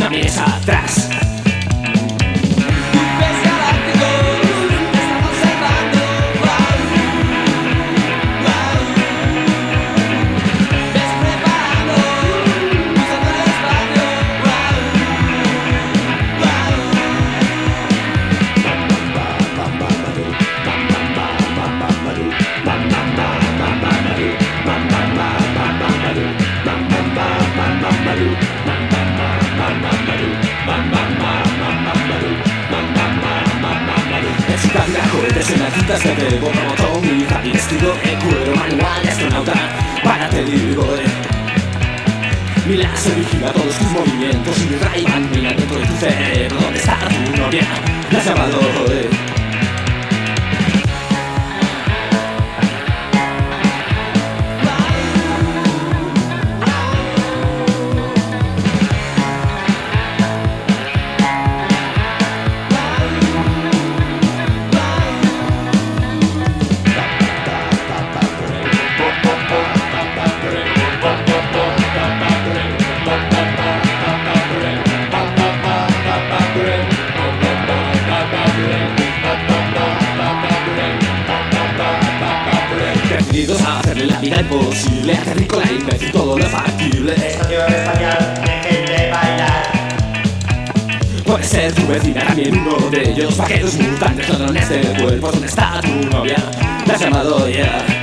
no mires atrás. Antes que te boca botón Estilo ecuero manual de astronauta para digo de Mi láser vigila todos tus movimientos Y mi Rayman mira dentro de tu cerebro ¿Dónde está tu novia? La has llamado, joder Bienvenidos a hacerle la vida imposible, hacer rico la imbécil, todo lo factible. Estación español, de bailar. Puede ser tu vecina, también uno de ellos, vaqueros mutantes, ladrones de cuerpos, ¿dónde está tu novia? La has llamado ya.